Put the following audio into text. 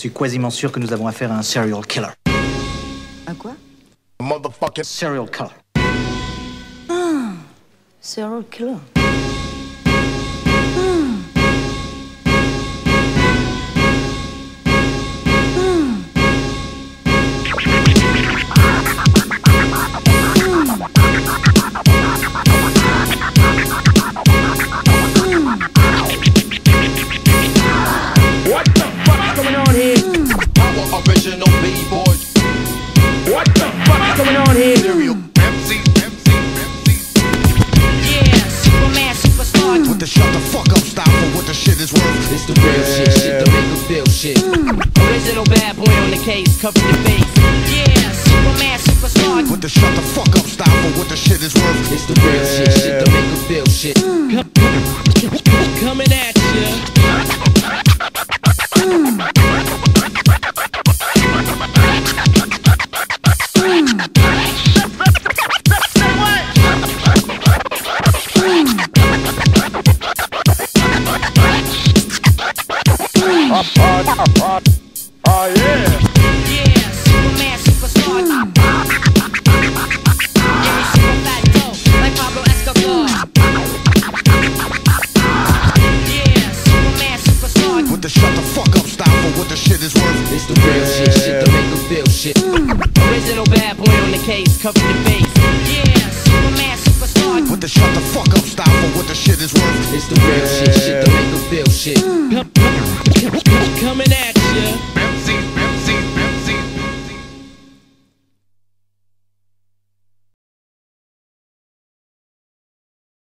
Je suis quasiment sûr que nous avons affaire à un serial killer. Un quoi? Motherfucking Serial killer. Serial killer. Superstar. With the shut the fuck up style for what the shit is worth. It's the real shit, shit to make them feel shit. Mm. Original bad boy on the case, cover your face. Yeah, Superman, superstar. With the shut the fuck up style for what the shit is worth. It's the real shit, shit to make them feel shit. Coming It's the Shut the Fuck upstop, but what the shit is worth is the real shit, shit to make them feel shit. Original bad boy on the case, cover your face. Yeah, Superman, superstar. With the shut the fuck up style for what the shit is worth. It's the real shit, shit to make them feel shit. Coming at ya.